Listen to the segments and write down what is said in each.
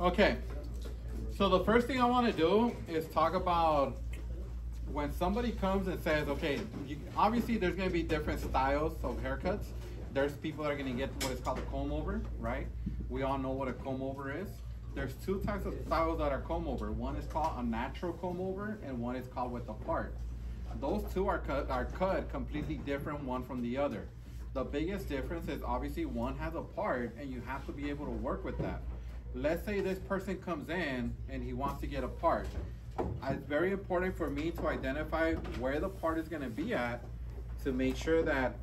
Okay, so the first thing I want to do is talk about when somebody comes and says, okay, you, obviously there's going to be different styles of haircuts. There's people that are going to get what is called a comb over, right? We all know what a comb over is. There's two types of styles that are comb over. One is called a natural comb over, and one is called with a part. Those two are cut are cut completely different one from the other. The biggest difference is obviously one has a part, and you have to be able to work with that. Let's say this person comes in and he wants to get a part. It's very important for me to identify where the part is going to be at to make sure that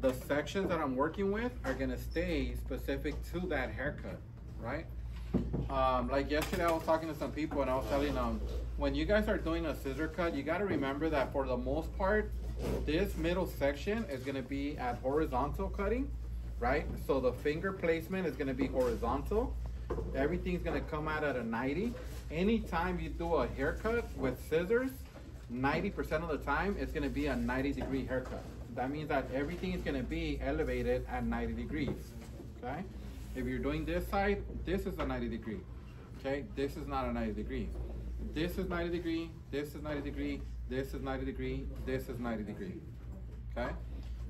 the sections that I'm working with are going to stay specific to that haircut, right? Um, like yesterday, I was talking to some people and I was telling them, when you guys are doing a scissor cut, you got to remember that for the most part, this middle section is going to be at horizontal cutting, right? So the finger placement is going to be horizontal. Everything's going to come out at a 90. Anytime you do a haircut with scissors, 90% of the time, it's going to be a 90 degree haircut. That means that everything is going to be elevated at 90 degrees, okay? If you're doing this side, this is a 90 degree. Okay, this is not a 90 degree. This is 90 degree, this is 90 degree, this is 90 degree, this is 90 degree. Okay?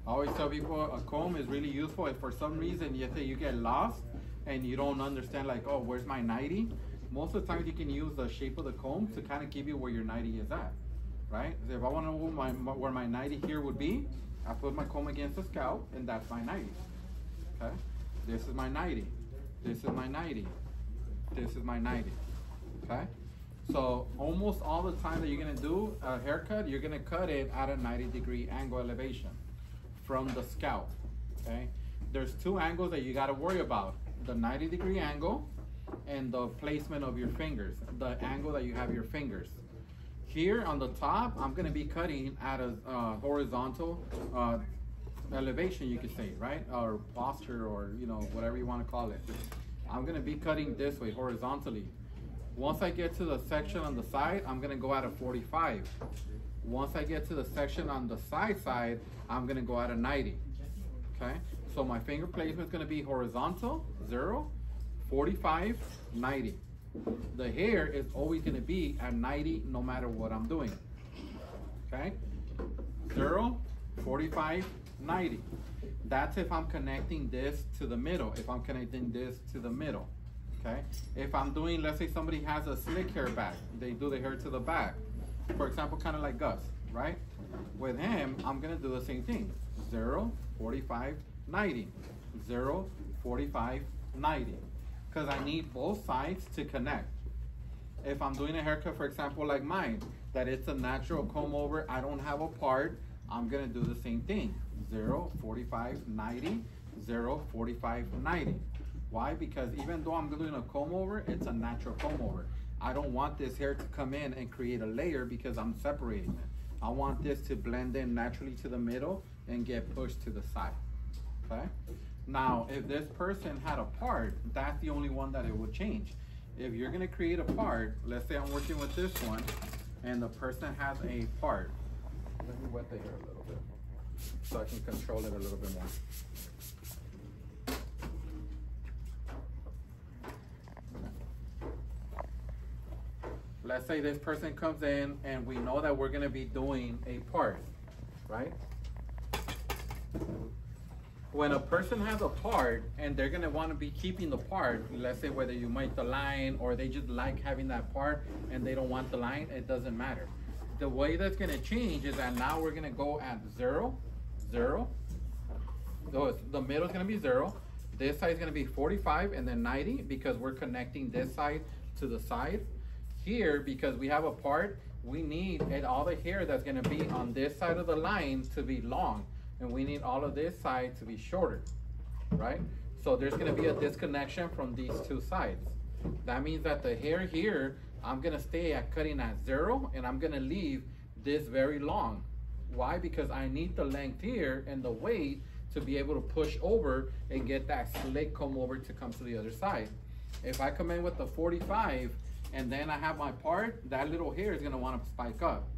I always tell people a comb is really useful if for some reason you say you get lost and you don't understand like, oh, where's my 90? Most of the time you can use the shape of the comb to kind of give you where your 90 is at. Right? So if I want to know my, where my 90 here would be, I put my comb against the scalp and that's my 90. Okay? This is my 90. This is my 90. This is my 90. Okay? So almost all the time that you're gonna do a haircut, you're gonna cut it at a 90 degree angle elevation from the scalp. Okay? There's two angles that you gotta worry about. The 90 degree angle and the placement of your fingers, the angle that you have your fingers. Here on the top, I'm gonna be cutting at a uh, horizontal uh, elevation you could say right or posture or you know whatever you want to call it I'm gonna be cutting this way horizontally once I get to the section on the side I'm gonna go at a 45 once I get to the section on the side side I'm gonna go at a 90 okay? So my finger placement is gonna be horizontal 0 45 90 the hair is always gonna be at 90 no matter what I'm doing. Okay? 0 45 90. That's if I'm connecting this to the middle, if I'm connecting this to the middle, okay? If I'm doing, let's say somebody has a slick hair back, they do the hair to the back. For example, kind of like Gus, right? With him, I'm gonna do the same thing. 0, 45, 90. 0, 45, 90. Because I need both sides to connect. If I'm doing a haircut, for example, like mine, that it's a natural comb over, I don't have a part, I'm gonna do the same thing. 0, 45, 90, 0, 45, 90. Why? Because even though I'm doing a comb over, it's a natural comb over. I don't want this hair to come in and create a layer because I'm separating it. I want this to blend in naturally to the middle and get pushed to the side, okay? Now, if this person had a part, that's the only one that it would change. If you're gonna create a part, let's say I'm working with this one, and the person has a part. Let me wet the hair a little bit so I can control it a little bit more. Let's say this person comes in and we know that we're gonna be doing a part, right? When a person has a part and they're gonna wanna be keeping the part, let's say whether you make the line or they just like having that part and they don't want the line, it doesn't matter. The way that's gonna change is that now we're gonna go at zero zero. So the middle is gonna be zero. This side is gonna be 45 and then 90 because we're connecting this side to the side. Here, because we have a part, we need and all the hair that's gonna be on this side of the line to be long. And we need all of this side to be shorter, right? So there's gonna be a disconnection from these two sides. That means that the hair here, I'm gonna stay at cutting at zero and I'm gonna leave this very long. Why? Because I need the length here and the weight to be able to push over and get that slick comb over to come to the other side. If I come in with the 45 and then I have my part, that little hair is gonna wanna spike up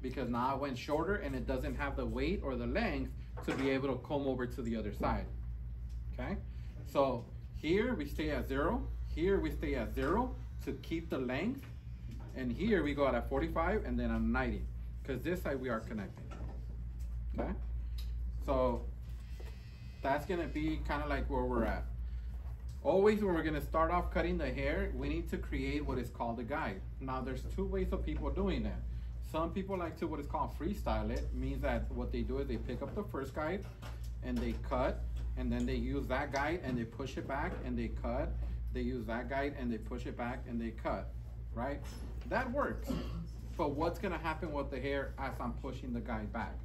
because now I went shorter and it doesn't have the weight or the length to be able to comb over to the other side. Okay? So here we stay at zero, here we stay at zero to keep the length, and here we go at 45 and then at 90, because this side we are connecting. Okay? So that's gonna be kind of like where we're at. Always when we're gonna start off cutting the hair, we need to create what is called a guide. Now there's two ways of people doing that. Some people like to what is called freestyle it, means that what they do is they pick up the first guide and they cut, and then they use that guide and they push it back and they cut. They use that guide and they push it back and they cut, right? That works. But what's gonna happen with the hair as I'm pushing the guide back?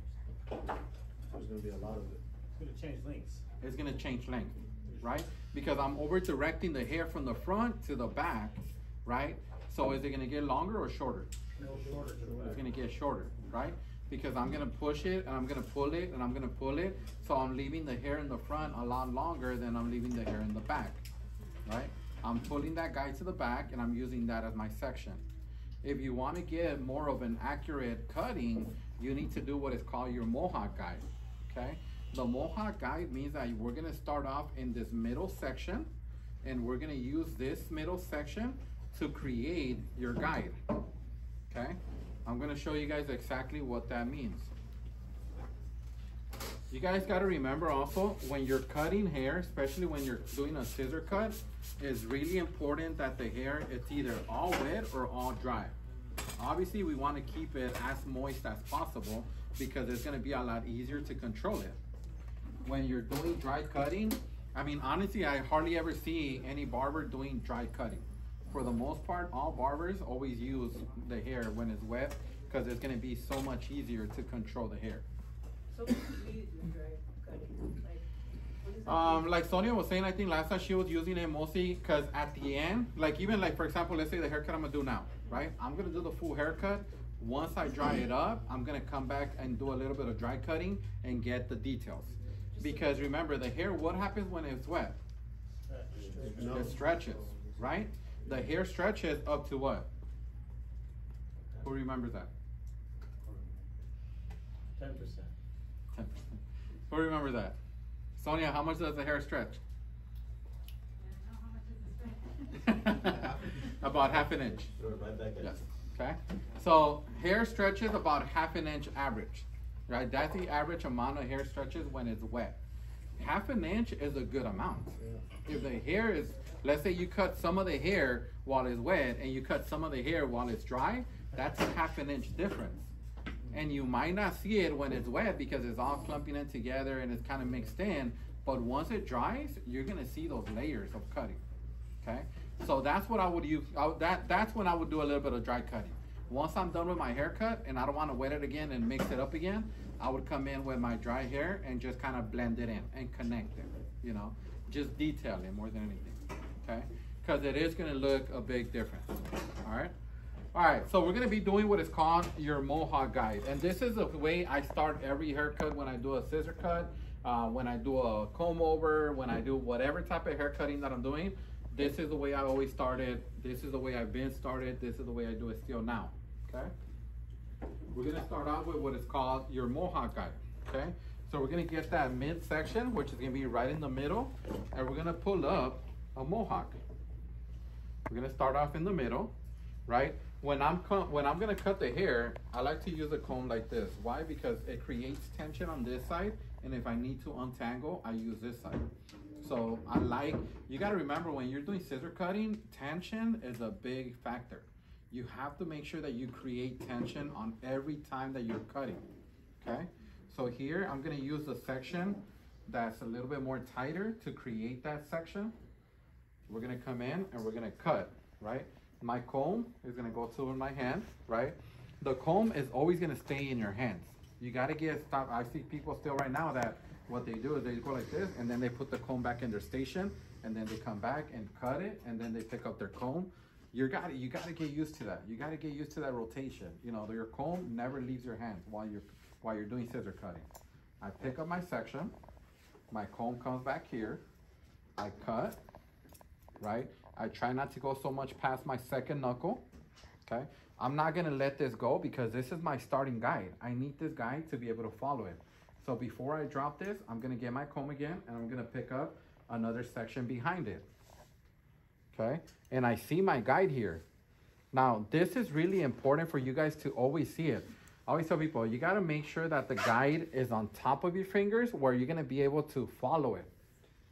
There's gonna be a lot of it. It's gonna change lengths. It's gonna change length, right? Because I'm over directing the hair from the front to the back, right? So is it gonna get longer or shorter? No shorter to the It's gonna get shorter, right? Because I'm gonna push it and I'm gonna pull it and I'm gonna pull it. So I'm leaving the hair in the front a lot longer than I'm leaving the hair in the back, right? I'm pulling that guy to the back and I'm using that as my section. If you wanna get more of an accurate cutting, you need to do what is called your mohawk guide, okay? The mohawk guide means that we're gonna start off in this middle section and we're gonna use this middle section to create your guide, okay? I'm gonna show you guys exactly what that means. You guys gotta remember also, when you're cutting hair, especially when you're doing a scissor cut, it's really important that the hair is either all wet or all dry. Obviously, we wanna keep it as moist as possible because it's gonna be a lot easier to control it. When you're doing dry cutting, I mean, honestly, I hardly ever see any barber doing dry cutting. For the most part, all barbers always use the hair when it's wet because it's gonna be so much easier to control the hair. So what do you do dry cutting? Like, what is that? Um, like Sonia was saying, I think last time she was using it mostly because at the end, like even like for example, let's say the haircut I'm gonna do now, right? I'm gonna do the full haircut. Once I dry it up, I'm gonna come back and do a little bit of dry cutting and get the details. Because remember, the hair, what happens when it's wet? No. It stretches, right? The hair stretches up to what? Who remembers that? Ten percent. 10%. Who remembers that? Sonia, how much does the hair stretch? About half an inch. Throw it right back at Yes. Okay. So hair stretches about half an inch average, right? That's the average amount of hair stretches when it's wet. Half an inch is a good amount. If the hair is, let's say you cut some of the hair while it's wet and you cut some of the hair while it's dry, that's a half an inch difference. And you might not see it when it's wet because it's all clumping in together and it's kind of mixed in. But once it dries, you're gonna see those layers of cutting. Okay, so that's what I would use. I that that's when I would do a little bit of dry cutting. Once I'm done with my haircut and I don't want to wet it again and mix it up again, I would come in with my dry hair and just kind of blend it in and connect it. You know, just detail it more than anything. Okay, because it is going to look a big difference. All right. All right, so we're gonna be doing what is called your mohawk guide, and this is the way I start every haircut when I do a scissor cut, uh, when I do a comb over, when I do whatever type of hair cutting that I'm doing. This is the way I always started. This is the way I've been started. This is the way I do it still now. Okay. We're gonna start off with what is called your mohawk guide. Okay. So we're gonna get that mid section, which is gonna be right in the middle, and we're gonna pull up a mohawk. We're gonna start off in the middle, right? When I'm when I'm gonna cut the hair, I like to use a comb like this. Why? Because it creates tension on this side, and if I need to untangle, I use this side. So I like. You gotta remember when you're doing scissor cutting, tension is a big factor. You have to make sure that you create tension on every time that you're cutting. Okay. So here I'm gonna use the section that's a little bit more tighter to create that section. We're gonna come in and we're gonna cut, right? My comb is gonna go to my hand, right? The comb is always gonna stay in your hands. You gotta get stop. I see people still right now that what they do is they go like this and then they put the comb back in their station and then they come back and cut it and then they pick up their comb. You gotta you gotta get used to that. You gotta get used to that rotation. You know, your comb never leaves your hands while you're while you're doing scissor cutting. I pick up my section, my comb comes back here, I cut, right? I try not to go so much past my second knuckle, okay? I'm not gonna let this go because this is my starting guide. I need this guide to be able to follow it. So before I drop this, I'm gonna get my comb again and I'm gonna pick up another section behind it. Okay, and I see my guide here. Now, this is really important for you guys to always see it. I always tell people, you gotta make sure that the guide is on top of your fingers where you're gonna be able to follow it.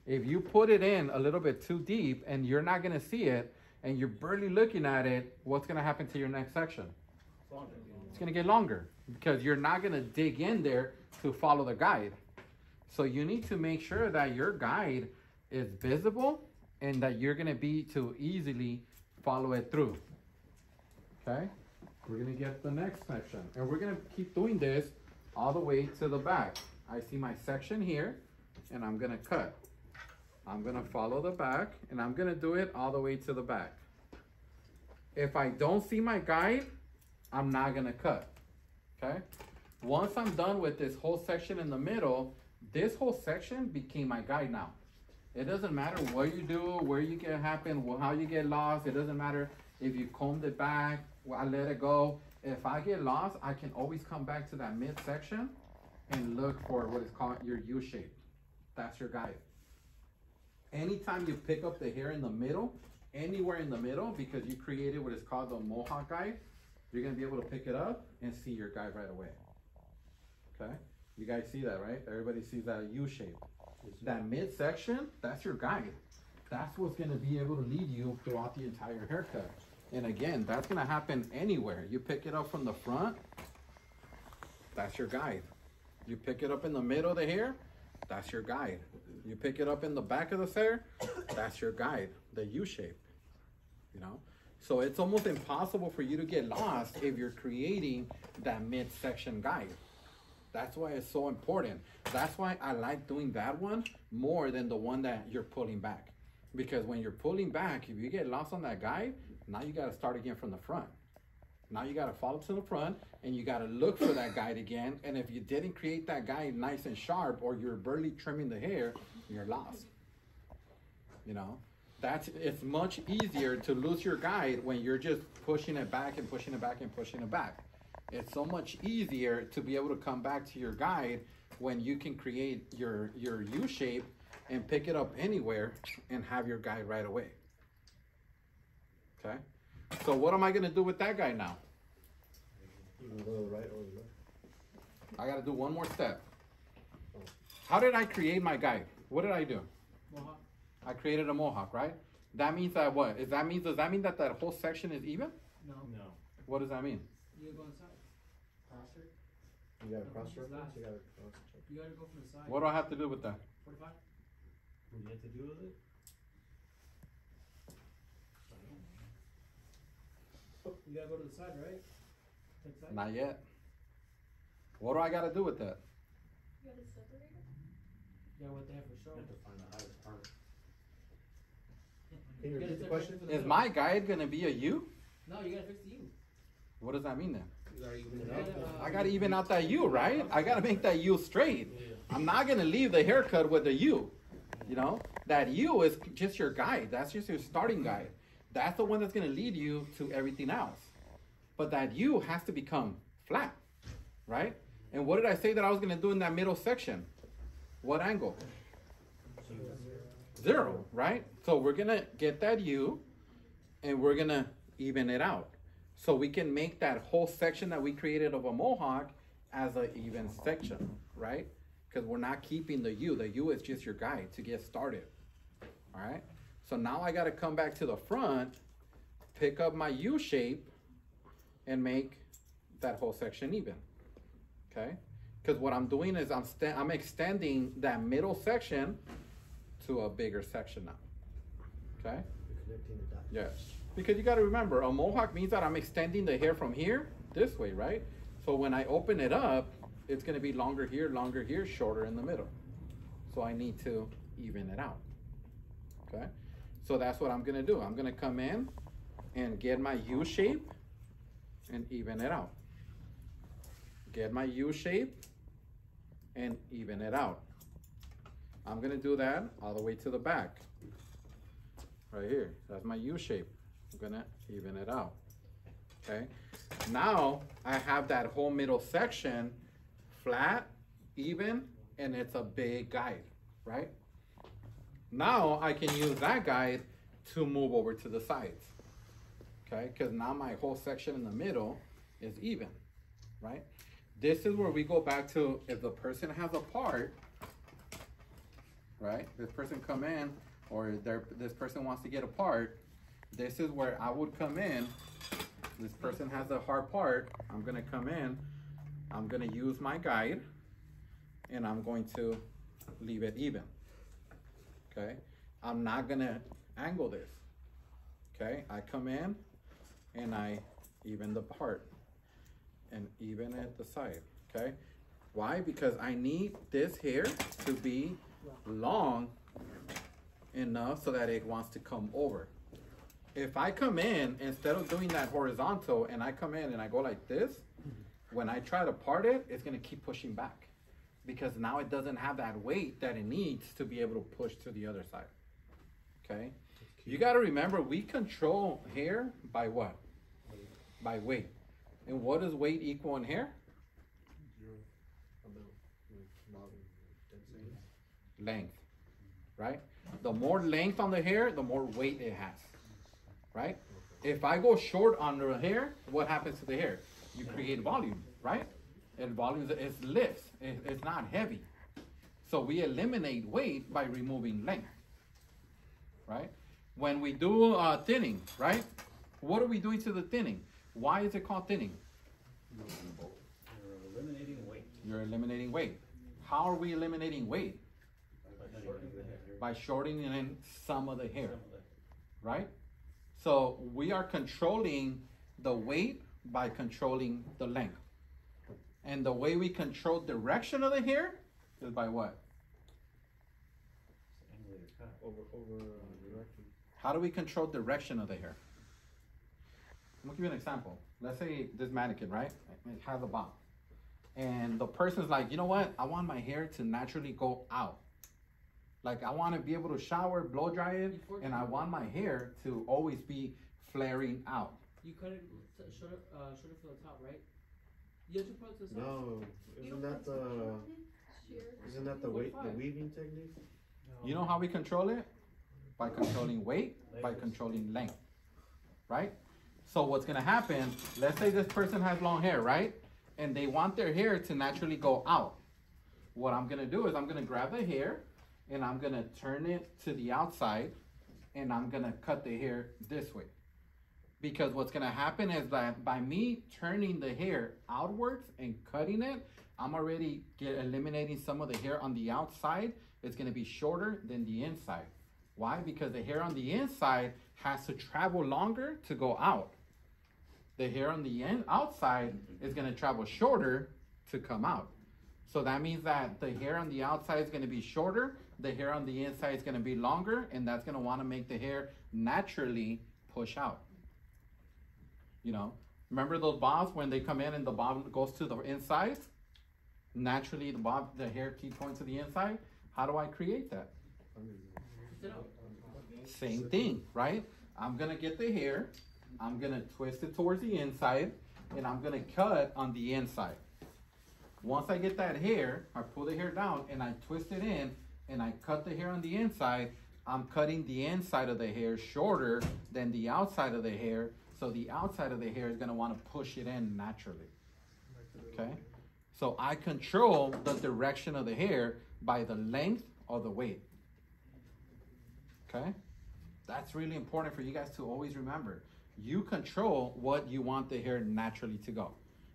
If you put it in a little bit too deep and you're not gonna see it and you're barely looking at it, what's gonna happen to your next section? It's gonna get longer because you're not gonna dig in there to follow the guide. So you need to make sure that your guide is visible and that you're gonna be to easily follow it through. Okay, we're gonna get the next section and we're gonna keep doing this all the way to the back. I see my section here and I'm gonna cut. I'm gonna follow the back and I'm gonna do it all the way to the back. If I don't see my guide, I'm not gonna cut, okay? Once I'm done with this whole section in the middle, this whole section became my guide now. It doesn't matter what you do, where you get happen, how you get lost. It doesn't matter if you combed it back, I let it go. If I get lost, I can always come back to that midsection and look for what is called your U shape. That's your guide. Anytime you pick up the hair in the middle, anywhere in the middle, because you created what is called the mohawk guide, you're gonna be able to pick it up and see your guide right away. Okay, you guys see that, right? Everybody sees that U shape. That midsection, that's your guide. That's what's gonna be able to lead you throughout the entire haircut. And again, that's gonna happen anywhere. You pick it up from the front, that's your guide. You pick it up in the middle of the hair, that's your guide. You pick it up in the back of the hair, that's your guide, the U shape. You know? So it's almost impossible for you to get lost if you're creating that midsection guide. That's why it's so important. That's why I like doing that one more than the one that you're pulling back. Because when you're pulling back, if you get lost on that guide, now you gotta start again from the front. Now you gotta follow to the front and you gotta look for that guide again. And if you didn't create that guide nice and sharp or you're barely trimming the hair, you're lost. You know? That's it's much easier to lose your guide when you're just pushing it back and pushing it back and pushing it back. It's so much easier to be able to come back to your guide when you can create your your U shape and pick it up anywhere and have your guide right away. Okay? So what am I gonna do with that guy now? Go right or left. I gotta do one more step. How did I create my guide? What did I do? Mohawk. I created a mohawk, right? That means that what? Is that means does that mean that that whole section is even? No. No. What does that mean? You go inside. Cross it. You got a cross it's reference, you got a cross check. You gotta go from the side. What do I have to do with that? Forty-five? What do you have to do with it? You gotta go to the side, right? Take side? Not yet. What do I gotta do with that? You got a separator? Yeah, what they have for show. You have to find the highest part. Can you gotta repeat the question? for the Is middle. my guide gonna be a U? No, you gotta fix the U. What does that mean then? I gotta even out that U, right? I gotta make that U straight. I'm not gonna leave the haircut with the U. You know, that U is just your guide. That's just your starting guide. That's the one that's gonna lead you to everything else. But that U has to become flat, right? And what did I say that I was gonna do in that middle section? What angle? Zero, right? So we're gonna get that U and we're gonna even it out. So we can make that whole section that we created of a mohawk as an even section, right? Because we're not keeping the U. The U is just your guide to get started. All right. So now I got to come back to the front, pick up my U shape, and make that whole section even. Okay. Because what I'm doing is I'm I'm extending that middle section to a bigger section now. Okay. You're connecting the dots. Yes, because you got to remember, a mohawk means that I'm extending the hair from here this way, right? So when I open it up, it's going to be longer here, longer here, shorter in the middle. So I need to even it out. Okay, so that's what I'm going to do. I'm going to come in and get my U shape and even it out. Get my U shape and even it out. I'm going to do that all the way to the back right here. That's my U shape. I'm gonna even it out. Okay. Now I have that whole middle section flat even, and it's a big guide, right? Now I can use that guide to move over to the sides, okay? Because now my whole section in the middle is even, right? This is where we go back to if the person has a part, right? This person come in, or this person wants to get a part. This is where I would come in. This person has a hard part. I'm gonna come in. I'm gonna use my guide, and I'm going to leave it even. Okay, I'm not gonna angle this. Okay, I come in, and I even the part, and even at the side. Okay, why? Because I need this here to be long enough so that it wants to come over. If I come in, instead of doing that horizontal, and I come in and I go like this, when I try to part it, it's gonna keep pushing back. Because now it doesn't have that weight that it needs to be able to push to the other side. Okay? You gotta remember, we control hair by what? By weight. And what does weight equal in hair? Your amount, like, volume, density. length, right? The more length on the hair, the more weight it has, right? If I go short on the hair, what happens to the hair? You create volume, right? And volume is lifts, it, it's not heavy. So we eliminate weight by removing length, right? When we do uh, thinning, right? What are we doing to the thinning? Why is it called thinning? You're eliminating weight. You're eliminating weight. How are we eliminating weight? By shortening the hair. By shortening some of the hair. right? So we are controlling the weight by controlling the length. And the way we control direction of the hair is by what? Angle your cut. Over, over, uh, direction. How do we control direction of the hair? I'm gonna give you an example. Let's say this mannequin, right? It has a bob. And the person's like, you know what? I want my hair to naturally go out. Like I want to be able to shower, blow dry it, and I want my hair to always be flaring out. You cut it s- short, uh, shorter from the top, right? You have to put it to the side. No, isn't that the, isn't that the weight, the weaving technique? You know how we control it? By controlling weight, by controlling length, right? So what's gonna happen, let's say this person has long hair, right? And they want their hair to naturally go out. What I'm gonna do is I'm gonna grab the hair and I'm gonna turn it to the outside and I'm gonna cut the hair this way. Because what's gonna happen is that by me turning the hair outwards and cutting it, I'm already get eliminating some of the hair on the outside. It's gonna be shorter than the inside. Why? Because the hair on the inside has to travel longer to go out. The hair on the outside is gonna travel shorter to come out. So that means that the hair on the outside is gonna be shorter, the hair on the inside is gonna be longer, and that's gonna wanna make the hair naturally push out. You know, remember those bobs when they come in and the bob goes to the inside? Naturally, the bob, the hair keeps going to the inside. How do I create that? Same thing, right? I'm gonna get the hair, I'm gonna twist it towards the inside, and I'm gonna cut on the inside. Once I get that hair, I pull the hair down and I twist it in and I cut the hair on the inside. I'm cutting the inside of the hair shorter than the outside of the hair, so the outside of the hair is gonna wanna push it in naturally. Okay? So I control the direction of the hair by the length or the weight. Okay? That's really important for you guys to always remember. You control what you want the hair naturally to go.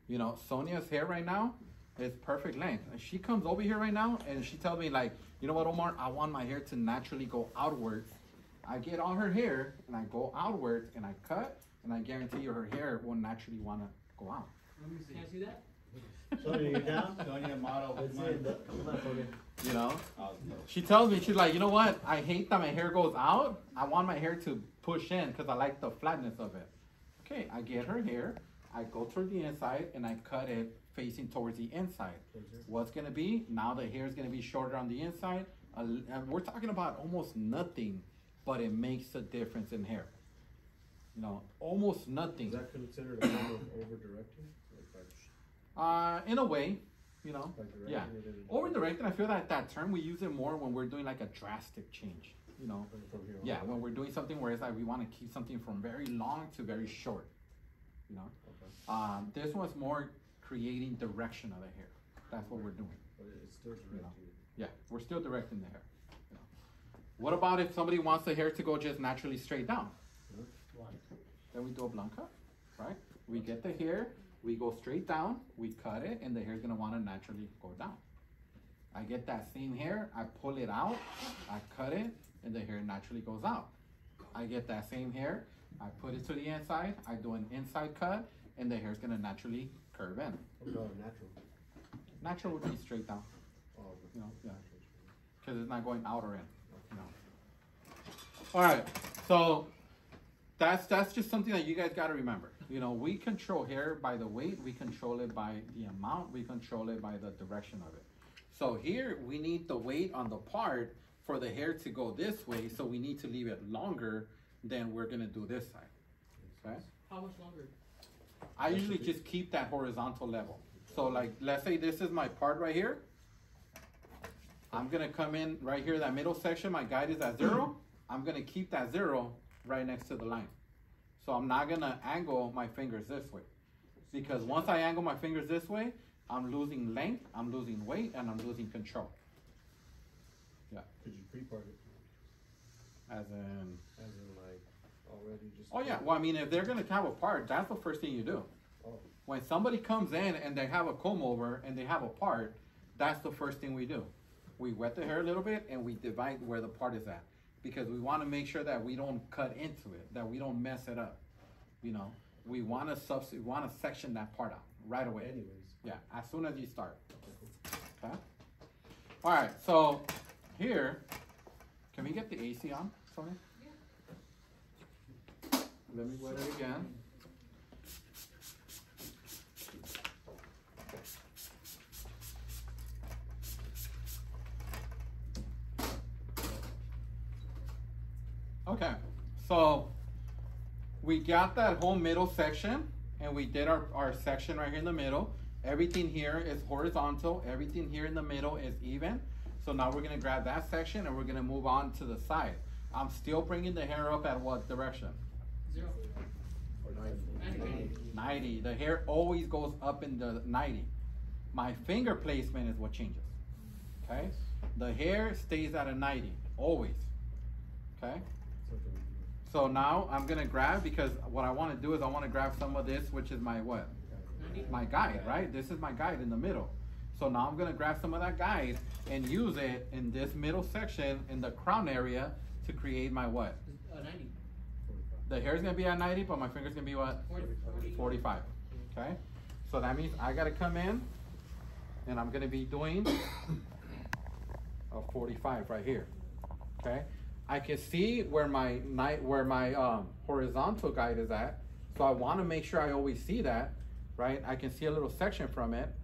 You know, Sonia's hair right now is perfect length. And She comes over here right now and she tells me like, you know what, Omar, I want my hair to naturally go outwards. I get all her hair and I go outwards and I cut and I guarantee you her hair will naturally want to go out. Let me see. Can I see that? Sonia, you down? Sonia model Let's with see it, mine. come. You know? Oh, She tells me, she's like, you know what? I hate that my hair goes out. I want my hair to push in because I like the flatness of it. Okay, I get her hair, I go toward the inside and I cut it facing towards the inside. What's gonna be? Now the hair is gonna be shorter on the inside. Uh, and we're talking about almost nothing, but it makes a difference in hair. You know, almost nothing. Is that considered a form of over directing? Like, by sh- Uh, in a way, you know? Like Yeah. Over directing, I feel that that term we use it more when we're doing like a drastic change, you know? From here on Yeah, when we're doing something where it's like we want to keep something from very long to very short, you know? Okay. Um, this one's more creating direction of the hair. That's what we're doing. But it's still know. Yeah, we're still directing the hair. you know. What about if somebody wants the hair to go just naturally straight down? Then we do a blunt cut, right? We get the hair, we go straight down, we cut it, and the hair's gonna wanna naturally go down. I get that same hair, I pull it out, I cut it, and the hair naturally goes out. I get that same hair, I put it to the inside, I do an inside cut, and the hair's gonna naturally curve in. Oh, what about natural? Natural would be straight down, Oh, you know, yeah, cause it's not going out or in, you know. Alright, so that's that's just something that you guys got to remember. You know, we control hair by the weight, we control it by the amount, we control it by the direction of it. So here we need the weight on the part for the hair to go this way, so we need to leave it longer than we're gonna do this side. Okay? How much longer? I usually just keep that horizontal level. So like, let's say this is my part right here. I'm gonna come in right here, that middle section, my guide is at zero. I'm gonna keep that zero right next to the line. So I'm not gonna angle my fingers this way. Because once I angle my fingers this way, I'm losing length, I'm losing weight, and I'm losing control. Yeah. Could you pre-part it? As in, As in already just. oh yeah, well, I mean, if they're gonna have a part, that's the first thing you do. Oh, When somebody comes in and they have a comb over and they have a part, that's the first thing we do. We wet the hair a little bit and we divide where the part is at. Because we wanna make sure that we don't cut into it, that we don't mess it up. You know, we wanna substitute, we wanna section that part out right away. anyways. Yeah, as soon as you start. Okay? Alright, so here, can we get the AC on, Sonia? Let me wet it again. Okay, so we got that whole middle section and we did our, our section right here in the middle. Everything here is horizontal, everything here in the middle is even. So now we're gonna grab that section and we're gonna move on to the side. I'm still bringing the hair up at what direction? Zero. Or 90. 90. 90. The hair always goes up in the 90. My finger placement is what changes. Okay? The hair stays at a 90, always. Okay? So now I'm gonna grab, because what I wanna do is I wanna grab some of this, which is my what? My guide, right? This is my guide in the middle. So now I'm gonna grab some of that guide and use it in this middle section in the crown area to create my what? A 90. The hair's gonna be at 90, but my finger's gonna be what? Forty. Forty. 45. Okay? So that means I gotta come in and I'm gonna be doing a 45 right here. Okay? I can see where my night where my um, horizontal guide is at. So I wanna make sure I always see that, right? I can see a little section from it.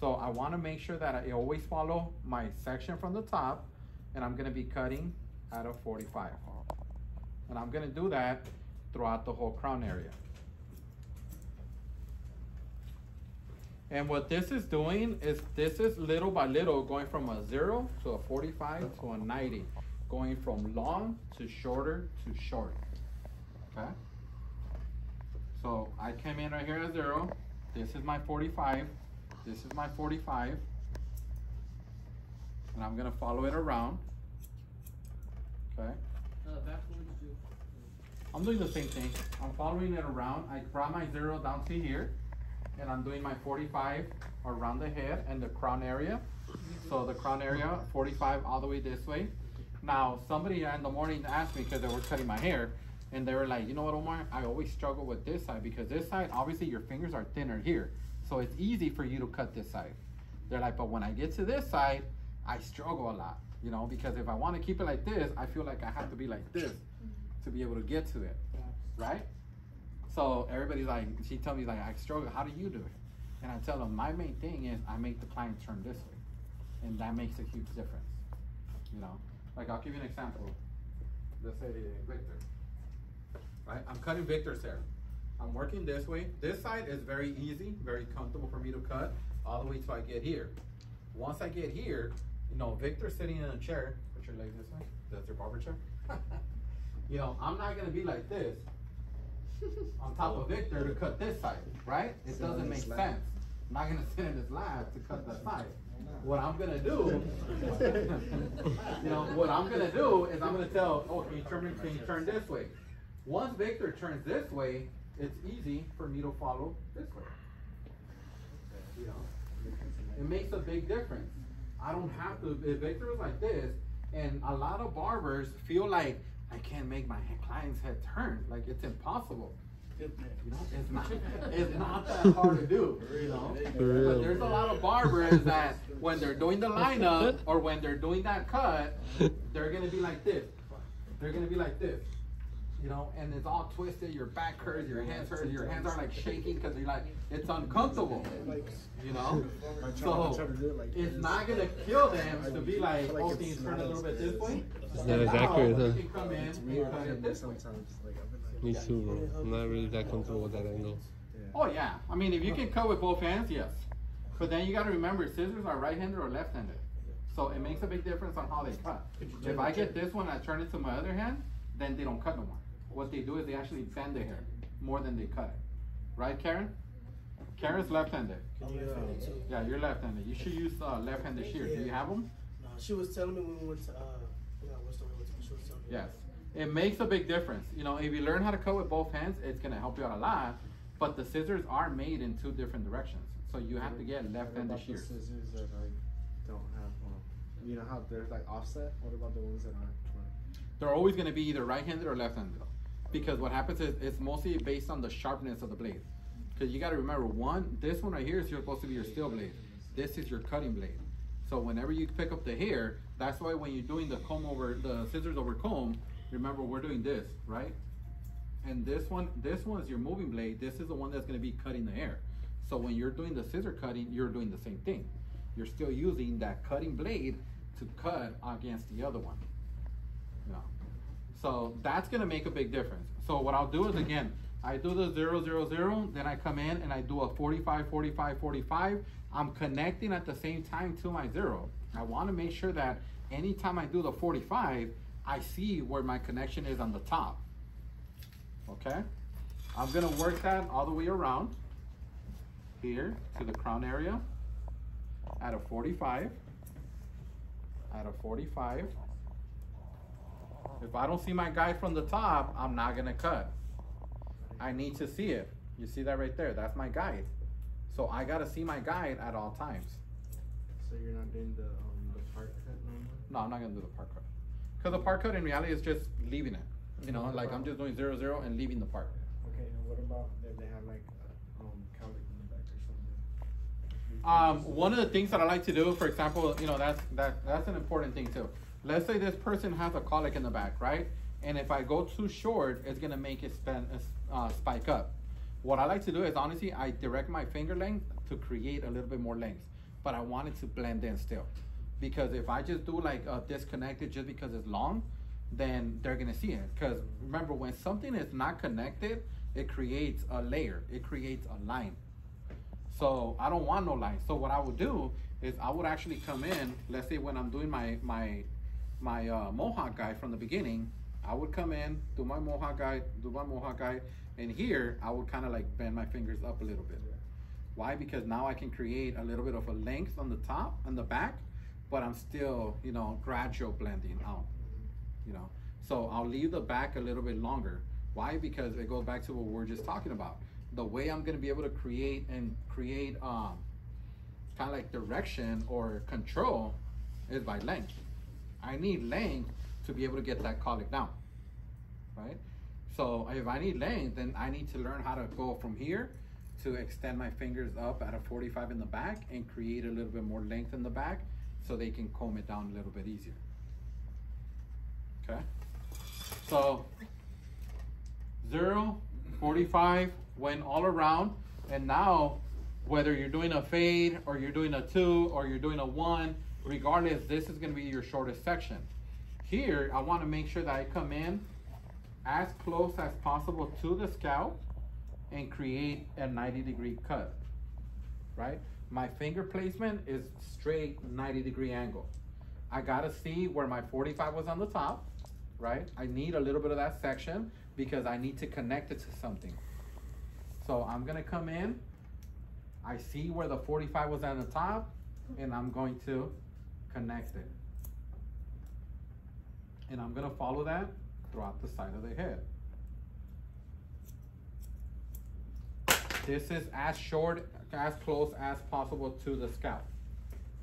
So I wanna make sure that I always follow my section from the top and I'm gonna be cutting at a 45. And I'm gonna do that throughout the whole crown area. And what this is doing is this is little by little going from a zero to a 45 to a 90, going from long to shorter to short. Okay? So I came in right here at zero. This is my 45. This is my 45. And I'm gonna follow it around. Okay? Uh, back, what would you do? I'm doing the same thing. I'm following it around. I brought my zero down to here. And I'm doing my 45 around the head and the crown area. So the crown area, 45 all the way this way. Now, somebody in the morning asked me because they were cutting my hair. And they were like, you know what, Omar? I always struggle with this side because this side, obviously your fingers are thinner here. So it's easy for you to cut this side. They're like, but when I get to this side, I struggle a lot. You know, because if I want to keep it like this, I feel like I have to be like this to be able to get to it, right? So everybody's like, she tells me like, I struggle. How do you do it? And I tell them my main thing is I make the client turn this way, and that makes a huge difference. You know, like I'll give you an example. Let's say Victor, right? I'm cutting Victor's hair. I'm working this way. This side is very easy, very comfortable for me to cut. all the way till I get here. Once I get here, you know, Victor's sitting in a chair. Put your leg this way. That's your barber chair. you know, I'm not gonna be like this on top of Victor to cut this side, right? It Sit doesn't make sense. lap. I'm not gonna sit in his lap to cut that side. What I'm gonna do, you know, what I'm gonna do is I'm gonna tell, oh, can you turn, can you turn this way? Once Victor turns this way, it's easy for me to follow this way. You know, it makes a big difference. I don't have to, if Victor was like this, and a lot of barbers feel like, I can't make my client's head turn, like it's impossible. You know, it's not, it's not that hard to do, you know? But there's a lot of barbers that when they're doing the lineup or when they're doing that cut, they're gonna be like this. They're gonna be like this. You know, and it's all twisted, your back hurts, your hands hurt, your hands are like shaking because you're like, it's uncomfortable. You know? So it's not gonna kill them to be like, oh, can you turn a little bit this way? It's not as accurate, huh? can come in and cut it this way. Me too, bro. I'm not really that comfortable with that angle. Oh yeah, I mean if you can cut with both hands, yes. But then you gotta remember scissors are right-handed or left-handed. So it makes a big difference on how they cut. If I get this one, I turn it to my other hand, then they don't cut no more. What they do is they actually bend the hair more than they cut it. Right, Karen? Karen's left-handed. Yeah, you're left-handed. You should use uh, left-handed shears. Do you have them? No, she was telling me when we went to, uh, yeah, what's the went she was telling me. Yes. It makes a big difference. You know, if you learn how to cut with both hands, it's gonna help you out a lot. But the scissors are made in two different directions. So you have to get left-handed shears. The Scissors that like don't have, um, you know how they're like offset? What about the ones that aren't? They're always gonna be either right-handed or left-handed. Because what happens is, it's mostly based on the sharpness of the blade. Cause you gotta remember, one, this one right here is supposed to be your steel blade. This is your cutting blade. So whenever you pick up the hair, that's why when you're doing the comb over, the scissors over comb, remember we're doing this, right? And this one, this one is your moving blade. This is the one that's gonna be cutting the hair. So when you're doing the scissor cutting, you're doing the same thing. You're still using that cutting blade to cut against the other one. Know? So that's gonna make a big difference. So what I'll do is again, I do the zero, zero, zero, then I come in and I do a 45, 45, 45. I'm connecting at the same time to my zero. I wanna make sure that anytime I do the 45, I see where my connection is on the top. Okay? I'm gonna work that all the way around here to the crown area at a 45, at a 45. If I don't see my guide from the top, I'm not gonna cut. I need to see it. You see that right there? That's my guide. So I gotta see my guide at all times. So you're not doing the, um, the part cut normally? No, I'm not gonna do the part cut. Cause the part cut in reality is just leaving it. You know, like I'm just doing zero, zero and leaving the part. Okay, and what about if they have like, uh, um, cowlick in the back or something? Um, one of the things that I like to do, for example, you know, that's that that's an important thing too. Let's say this person has a cowlick in the back, right? And if I go too short, it's gonna make it span, uh, spike up. What I like to do is honestly, I direct my finger length to create a little bit more length, but I want it to blend in still. Because if I just do like a disconnected just because it's long, then they're gonna see it. Because remember, when something is not connected, it creates a layer, it creates a line. So I don't want no line. So what I would do is I would actually come in, let's say when I'm doing my my my uh, mohawk guy from the beginning, I would come in, do my mohawk guy, do my mohawk guy, and here I would kind of like bend my fingers up a little bit. Why? Because now I can create a little bit of a length on the top and the back, but I'm still, you know, gradual blending out. You know, so I'll leave the back a little bit longer. Why? Because it goes back to what we're just talking about. The way I'm gonna be able to create and create um, kind of like direction or control is by length. I need length to be able to get that cowlick down, right? So if I need length, then I need to learn how to go from here to extend my fingers up at a 45 in the back and create a little bit more length in the back so they can comb it down a little bit easier. Okay? So, zero, 45, went all around, and now whether you're doing a fade or you're doing a two or you're doing a one, regardless, this is gonna be your shortest section. Here, I wanna make sure that I come in as close as possible to the scalp and create a 90 degree cut, right? my finger placement is straight 90 degree angle. I gotta see where my 45 was on the top, right? I need a little bit of that section because I need to connect it to something. So I'm gonna come in, I see where the 45 was on the top, and I'm going to connect it. And I'm gonna follow that throughout the side of the head. This is as short, as close as possible to the scalp.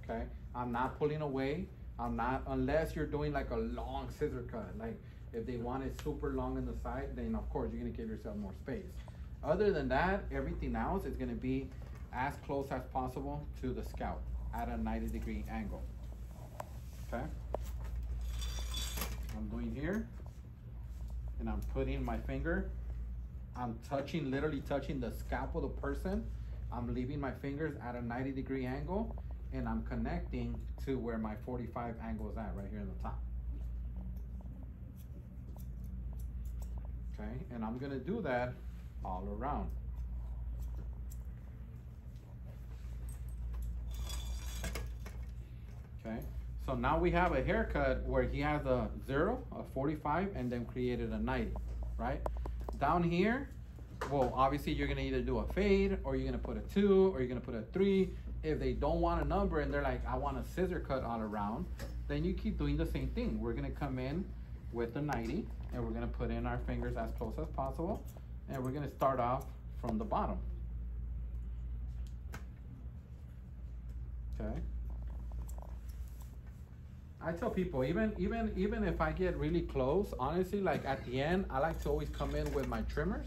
Okay, I'm not pulling away. I'm not, unless you're doing like a long scissor cut. Like if they want it super long in the side, then of course you're gonna give yourself more space. Other than that, everything else is gonna be as close as possible to the scalp at a 90 degree angle. Okay? I'm doing here, and I'm putting my finger I'm touching, literally touching the scalp of the person. I'm leaving my fingers at a 90 degree angle and I'm connecting to where my 45 angle is at, right here in the top. Okay, and I'm gonna do that all around. Okay, so now we have a haircut where he has a zero, a 45, and then created a 90, right? Down here, well, obviously you're gonna either do a fade or you're gonna put a two or you're gonna put a three. If they don't want a number and they're like, I want a scissor cut all around, then you keep doing the same thing. We're gonna come in with the 90 and we're gonna put in our fingers as close as possible. And we're gonna start off from the bottom. Okay. I tell people even even even if I get really close, honestly, like at the end, I like to always come in with my trimmers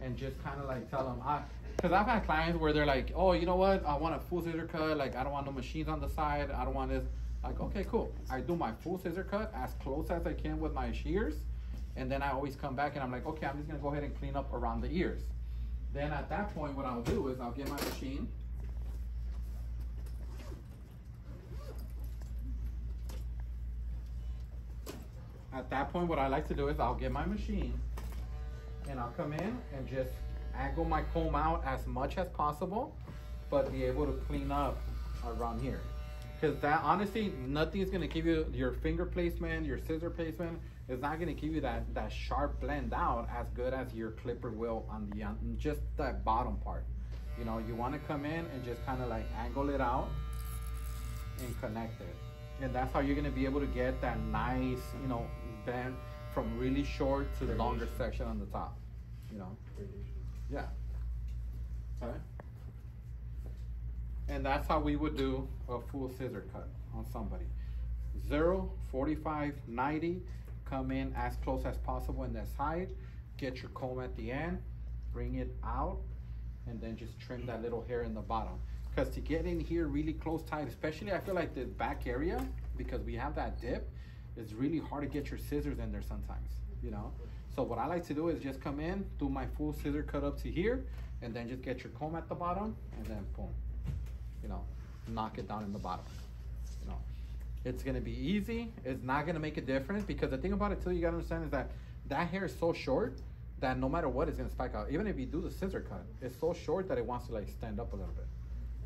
and just kind of like tell them ah, I, because I've had clients where they're like, oh, you know what, I want a full scissor cut, like I don't want no machines on the side, I don't want this. Like okay, cool. I do my full scissor cut as close as I can with my shears, and then I always come back and I'm like, okay, I'm just gonna go ahead and clean up around the ears. Then at that point, what I'll do is I'll get my machine. At that point, what I like to do is I'll get my machine and I'll come in and just angle my comb out as much as possible, but be able to clean up around here. Because that honestly, nothing is gonna give you your finger placement, your scissor placement is not gonna give you that that sharp blend out as good as your clipper will on the on just that bottom part. You know, you want to come in and just kind of like angle it out and connect it, and that's how you're gonna be able to get that nice, you know, bend from really short to the longer section on the top. You know, yeah. Okay. And that's how we would do a full scissor cut on somebody. 0, 45, 90, come in as close as possible in that side, get your comb at the end, bring it out, and then just trim that little hair in the bottom. Because to get in here really close tight, especially I feel like the back area, because we have that dip, it's really hard to get your scissors in there sometimes, you know? So what I like to do is just come in, do my full scissor cut up to here, and then just get your comb at the bottom, and then boom, you know, knock it down in the bottom. You know, it's gonna be easy. It's not gonna make a difference because the thing about it too, you gotta understand is that that hair is so short that no matter what, it's gonna spike out. Even if you do the scissor cut, it's so short that it wants to like stand up a little bit.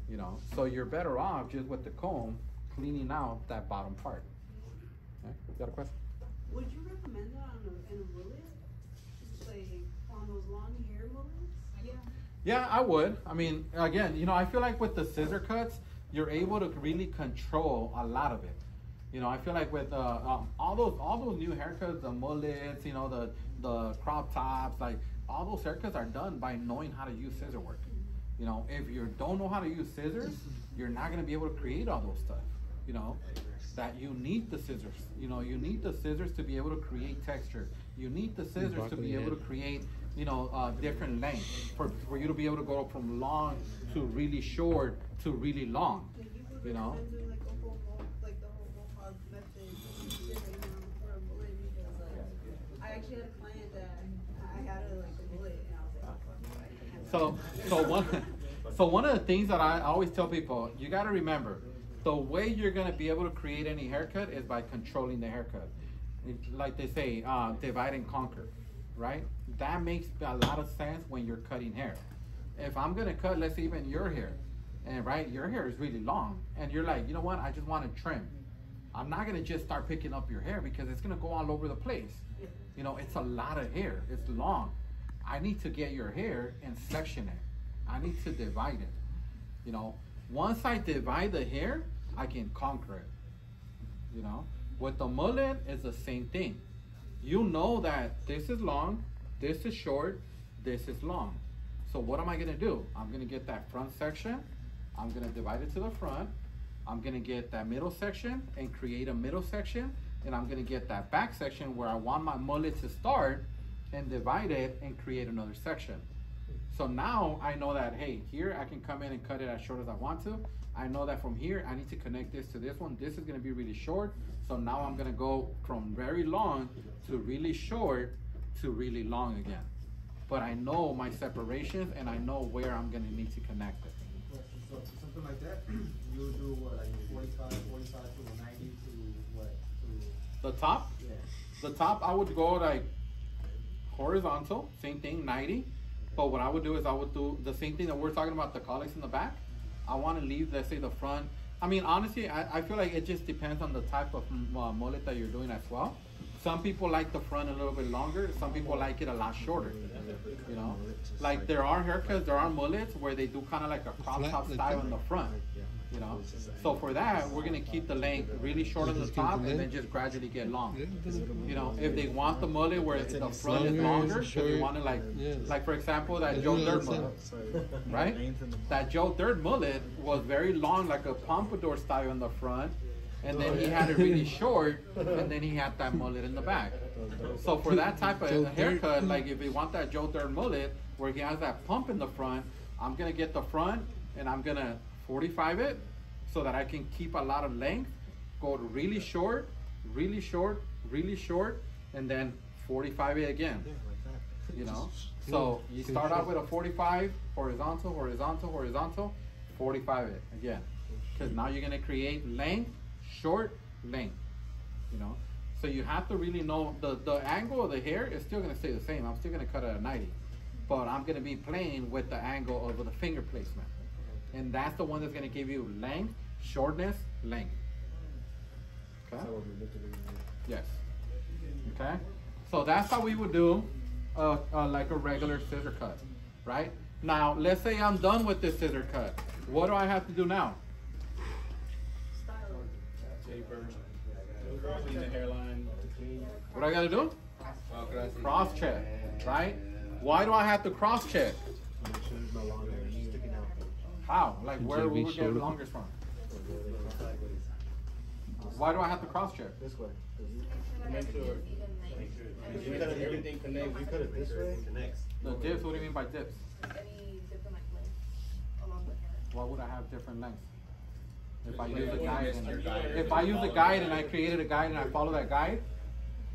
You know, so you're better off just with the comb cleaning out that bottom part. Okay, you got a question? Would you recommend that on a, in a mullet? Just like on those long hair mullets? Yeah. Yeah, I would. I mean, again, you know, I feel like with the scissor cuts, you're able to really control a lot of it. You know, I feel like with uh, um, all those all those new haircuts, the mullets, you know, the the crop tops, like all those haircuts are done by knowing how to use scissor work. You know, if you don't know how to use scissors, you're not gonna be able to create all those stuff. You know, that you need the scissors. You know, you need the scissors to be able to create texture. You need the scissors to be able to create, you know, uh, different lengths for, for you to be able to go from long to really short to really long. You know? recommend doing like a whole mo- like the whole mohawk method shit right now for a mullet because like I actually had a client that I had a like a mullet and I was like, fuck, I can't So, so one, so one of the things that I always tell people, you got to remember, the way you're gonna be able to create any haircut is by controlling the haircut. Like they say, uh, divide and conquer, right? That makes a lot of sense when you're cutting hair. If I'm gonna cut, let's say even your hair, and right, your hair is really long, and you're like, you know what? I just want to trim. I'm not gonna just start picking up your hair because it's gonna go all over the place. You know, it's a lot of hair. It's long. I need to get your hair and section it. I need to divide it. You know, once I divide the hair, I can conquer it. You know, with the mullet, it's the same thing. You know that this is long, this is short, this is long. So what am I gonna do? I'm gonna get that front section, I'm gonna divide it to the front, I'm gonna get that middle section and create a middle section, and I'm gonna get that back section where I want my mullet to start and divide it and create another section. So now I know that, hey, here I can come in and cut it as short as I want to. I know that from here, I need to connect this to this one. This is gonna be really short. So now I'm gonna go from very long to really short to really long again. But I know my separations and I know where I'm gonna need to connect it. So something like that, you do what, like 45, 45 to 90 to what? To, The top, yeah. the top, I would go like horizontal, same thing, 90. But what I would do is I would do the same thing that we're talking about, the cowlicks in the back. I want to leave, let's say, the front. I mean, honestly, I, I feel like it just depends on the type of mm, uh, mullet that you're doing as well. Some people like the front a little bit longer. Some people like it a lot shorter. You know, like there are haircuts, there are mullets where they do kind of like a crop top style in the front. You know, so for that, we're gonna keep the length really short on the top and then just gradually get long. Yeah, it doesn't- You know, if they want the mullet where the front is Longer, longer, because they want to like, like for example, that Joe what Dirt mullet, right? That Joe Dirt mullet was very long, like a pompadour style in the front, and then he had it really short, and then he had that mullet in the back. So for that type of haircut, like if you want that Joe Dirt mullet where he has that pump in the front, I'm gonna get the front and I'm gonna 45 it so that I can keep a lot of length, go really short, really short, really short, and then 45 it again. You know? So you start out with a 45, horizontal, horizontal, horizontal, 45 it again. Because now you're gonna create length, short, length. You know? So you have to really know the, the angle of the hair is still gonna stay the same. I'm still gonna cut it at 90. But I'm gonna be playing with the angle of the finger placement. And that's the one that's gonna give you length, shortness, length. Okay? Yes. Okay? So that's how we would do uh, uh, like a regular scissor cut, right? Now, let's say I'm done with this scissor cut. What do I have to do now? Clean the. What I gotta do? Cross check, right? Why do I have to cross check? Make sure there's no longer sticking out. How? Like where JB we get the longest from? Why do I have to cross check? This way. Make sure. You cut it, everything connects, you cut it this way? Connects. The dips, what do you mean by dips? Any different like lengths along the hair. Why would I have different lengths? If I use a guide and, if I use a guide and I created a guide and I follow that guide,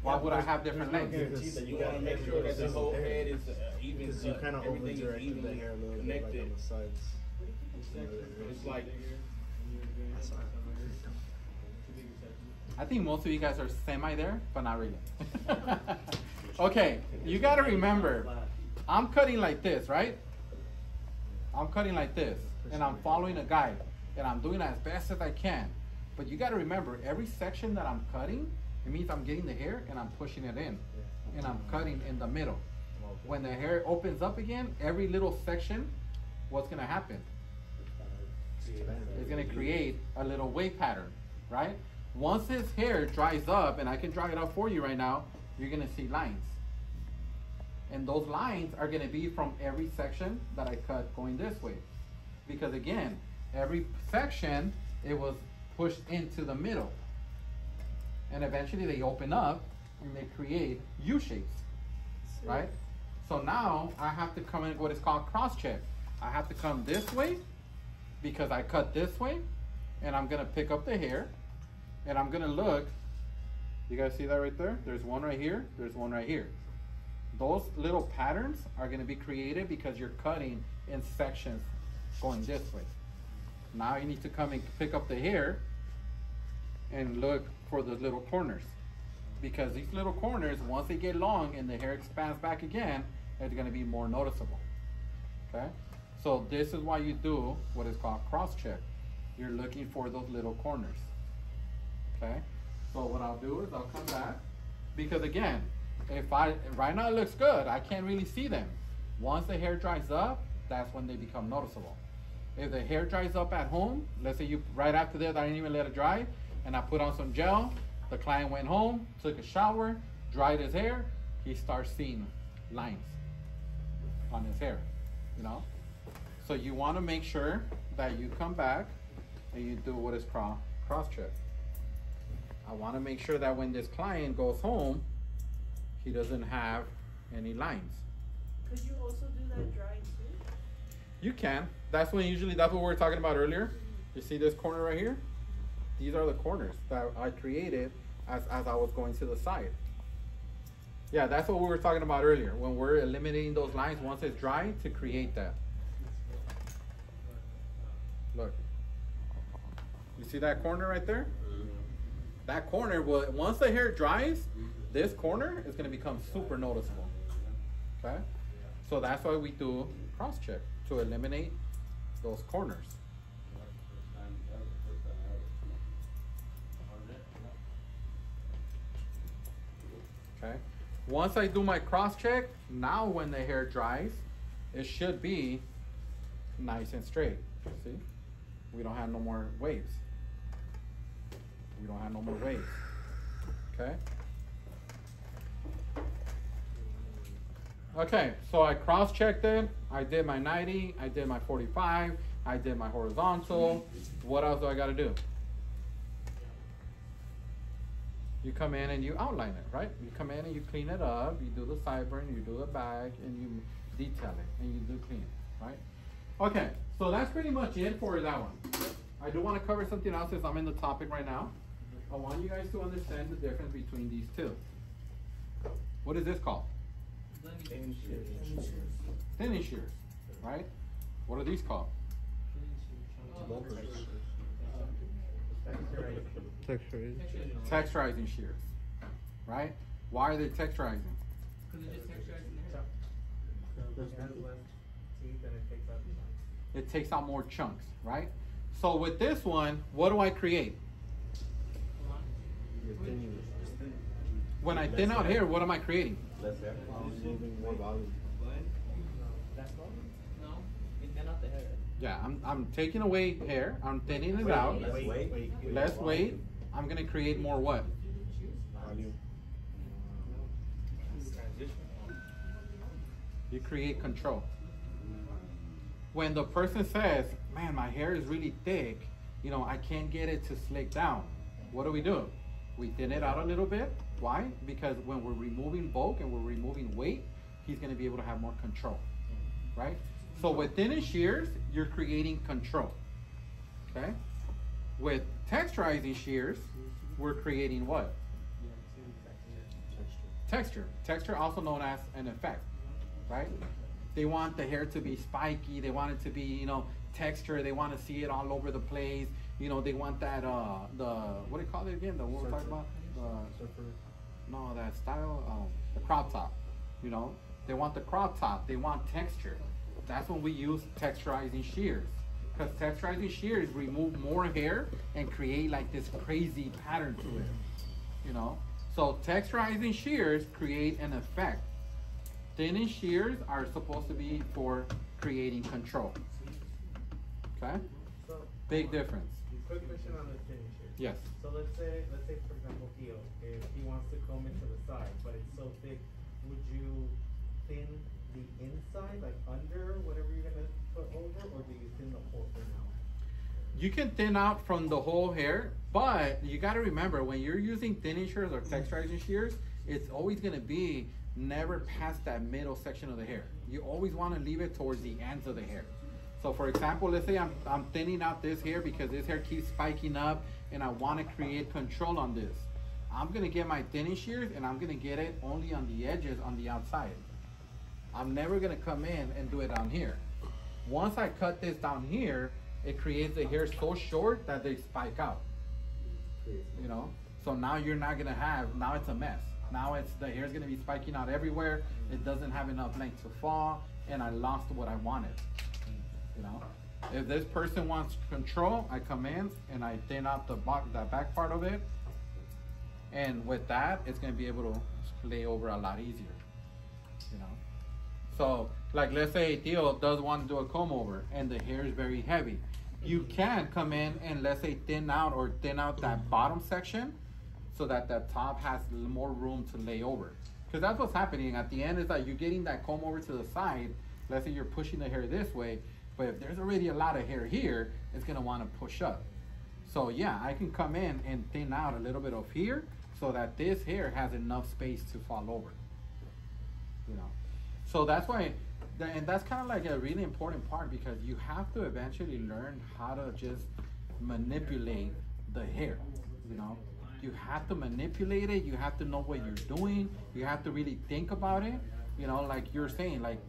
why would I have different lengths? You gotta make sure that the whole head is even Because you cut, kind of everything is over-directed the evenly hair a little bit, like connected. on the sides. It's like, I think most of you guys are semi there, but not really. okay, you gotta remember, I'm cutting like this, right? I'm cutting like this, and I'm following a guide, and I'm doing it as best as I can. But you gotta remember, every section that I'm cutting, it means I'm getting the hair and I'm pushing it in, and I'm cutting in the middle. When the hair opens up again, every little section, what's gonna happen? It's gonna create a little wave pattern, right? Once this hair dries up, and I can dry it up for you right now, you're gonna see lines. And those lines are gonna be from every section that I cut going this way. Because again, every section, it was pushed into the middle. And eventually they open up and they create U shapes, right? So now I have to come in what is called cross check. I have to come this way because I cut this way and I'm gonna pick up the hair and I'm gonna look. You guys see that right there? There's one right here, there's one right here. Those little patterns are gonna be created because you're cutting in sections going this way. Now you need to come and pick up the hair and look for the little corners. Because these little corners, once they get long and the hair expands back again, it's gonna be more noticeable. Okay? So this is why you do what is called cross check. You're looking for those little corners. Okay? So what I'll do is I'll come back because again, if I right now it looks good, I can't really see them. Once the hair dries up, that's when they become noticeable. If the hair dries up at home, let's say you right after this, I didn't even let it dry, and I put on some gel. The client went home, took a shower, dried his hair. He starts seeing lines on his hair, you know. So you want to make sure that you come back and you do what is called cross check. I want to make sure that when this client goes home, he doesn't have any lines. Could you also do that drying too? You can. That's when usually that's what we were talking about earlier. You see this corner right here? These are the corners that I created as, as I was going to the side. Yeah, that's what we were talking about earlier. When we're eliminating those lines once it's dry to create that. Look. You see that corner right there? Mm-hmm. That corner will once the hair dries, mm-hmm. this corner is gonna become super noticeable. Okay? So that's why we do cross check to eliminate those corners. Okay. Once I do my cross check, now when the hair dries, it should be nice and straight. See? We don't have no more waves. We don't have no more waves. Okay? Okay, so I cross-checked it. I did my 90, I did my 45, I did my horizontal. What else do I gotta do? You come in and you outline it, right? You come in and you clean it up, you do the sideburn, you do the back, and you detail it, and you do clean right? Okay, so that's pretty much it for that one. I do wanna cover something else since I'm in the topic right now. I want you guys to understand the difference between these two. What is this called? Thinning shears, right? What are these called? Texture. Texturizing shears, right? Why are they texturizing? Cause it just texturizes the hair. It takes out more chunks, right? So with this one, what do I create? When I thin out hair, what am I creating? No, it thin out the hair. Yeah, I'm, I'm taking away hair, I'm thinning it out, less weight, Less weight. I'm gonna create more what? You create control. When the person says, man, my hair is really thick, you know, I can't get it to slick down, what do we do? We thin it out a little bit. Why? Because when we're removing bulk and we're removing weight, he's gonna be able to have more control, right? So with thinning shears, you're creating control, okay? With texturizing shears, we're creating what? Texture. Texture Texture, also known as an effect, right? They want the hair to be spiky, they want it to be, you know, texture, they want to see it all over the place. You know, they want that uh the what do you call it again? The what we're talking about? The, no, that style, um, the crop top. You know, they want the crop top. They want texture. That's when we use texturizing shears. Because texturizing shears remove more hair and create like this crazy pattern to it. You know, so texturizing shears create an effect. Thinning shears are supposed to be for creating control. Okay, big difference. Quick question on the thinning shears. Yes. So let's say, let's say for example, Theo, if he wants to comb it to the side, but it's so thick, would you thin the inside, like under whatever you're gonna put over, or do you thin the whole thing out? You can thin out from the whole hair, but you got to remember when you're using thinning shears or texturizing shears, it's always going to be never past that middle section of the hair. You always want to leave it towards the ends of the hair. So for example, let's say I'm, I'm thinning out this hair because this hair keeps spiking up and I want to create control on this. I'm going to get my thinning shears and I'm going to get it only on the edges on the outside. I'm never gonna come in and do it down here. Once I cut this down here, it creates the hair so short that they spike out. You know? So now you're not gonna have, now it's a mess. Now it's, the hair's gonna be spiking out everywhere. It doesn't have enough length to fall and I lost what I wanted. You know, if this person wants control, I come in and I thin out the back, part of it. And with that, it's gonna be able to lay over a lot easier. You know, so like let's say Theo does want to do a comb over and the hair is very heavy. You can come in and let's say thin out or thin out that bottom section so that the top has more room to lay over. Because that's what's happening at the end is that you're getting that comb over to the side. Let's say you're pushing the hair this way, but if there's already a lot of hair here, it's gonna want to push up. So yeah, I can come in and thin out a little bit of here so that this hair has enough space to fall over. You know, so that's why, and that's kind of like a really important part because you have to eventually learn how to just manipulate the hair. You know, you have to manipulate it. You have to know what you're doing. You have to really think about it. You know, like you're saying, like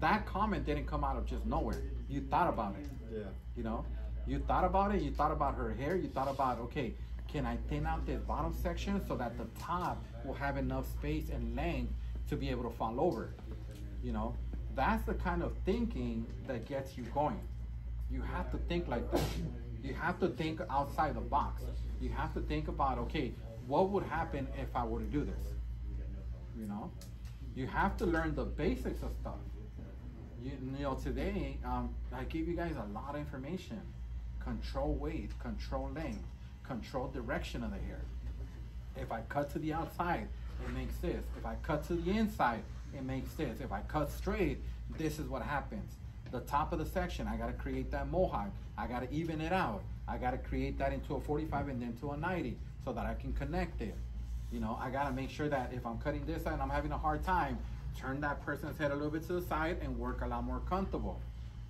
that comment didn't come out of just nowhere. You thought about it. Yeah. You know, you thought about it. You thought about her hair. You thought about okay, can I thin out this bottom section so that the top will have enough space and length to be able to fall over? You know, that's the kind of thinking that gets you going. You have to think like that. You have to think outside the box. You have to think about okay, what would happen if I were to do this? You know, you have to learn the basics of stuff. You, you know, today um, I gave you guys a lot of information. Control weight, control length, control direction of the hair. If I cut to the outside, it makes this. If I cut to the inside, it makes this. If I cut straight, this is what happens. The top of the section, I gotta create that mohawk. I gotta even it out. I gotta create that into a 45 and then to a 90 so that I can connect it. You know, I gotta make sure that if I'm cutting this and I'm having a hard time, turn that person's head a little bit to the side and work a lot more comfortable.